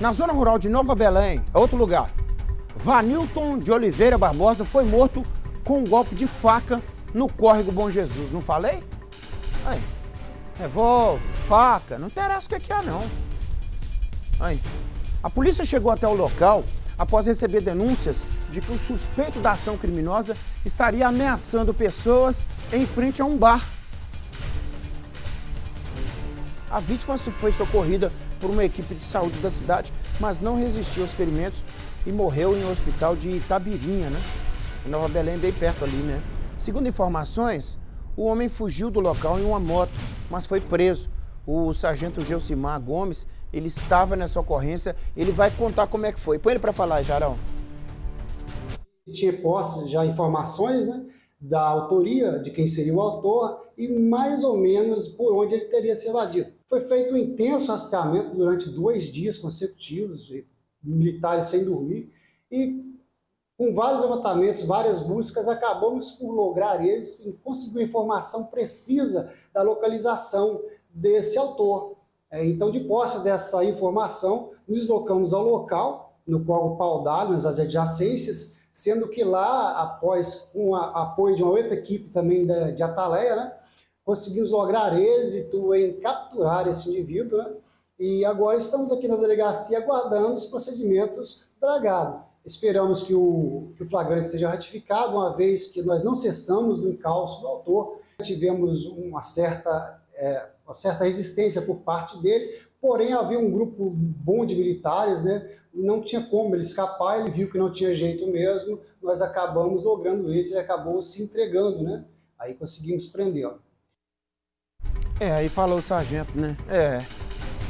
Na zona rural de Nova Belém, outro lugar, Vanilton de Oliveira Barbosa foi morto com um golpe de faca no córrego Bom Jesus. Não falei? Aí, revólver, faca, não interessa o que é, não. Aí. A polícia chegou até o local após receber denúncias de que o suspeito da ação criminosa estaria ameaçando pessoas em frente a um bar. A vítima foi socorrida por uma equipe de saúde da cidade, mas não resistiu aos ferimentos e morreu em um hospital de Itabirinha, né? Nova Belém, bem perto ali, né? Segundo informações, o homem fugiu do local em uma moto, mas foi preso. O sargento Gelsimar Gomes, ele estava nessa ocorrência, ele vai contar como é que foi. Põe ele para falar, Jarão. Tinha posse já informações, né? Da autoria de quem seria o autor e mais ou menos por onde ele teria se evadido. Foi feito um intenso rastreamento durante dois dias consecutivos, militares sem dormir, e com vários levantamentos, várias buscas, acabamos por lograr êxito em conseguir informação precisa da localização desse autor. É, então, de posse dessa informação, nos deslocamos ao local, no Código Paudalho, nas adjacências, sendo que lá, após o apoio de uma outra equipe também da, de Ataleia, né, conseguimos lograr êxito em capturar esse indivíduo, né, e agora estamos aqui na delegacia aguardando os procedimentos dragados. Esperamos que o, que o flagrante seja ratificado, uma vez que nós não cessamos do encalço do autor, tivemos uma certa, é, uma certa resistência por parte dele, porém havia um grupo bom de militares, né? não tinha como ele escapar, ele viu que não tinha jeito mesmo, nós acabamos logrando isso, ele acabou se entregando, né? Aí conseguimos prendê-lo. É, aí falou o sargento, né? É,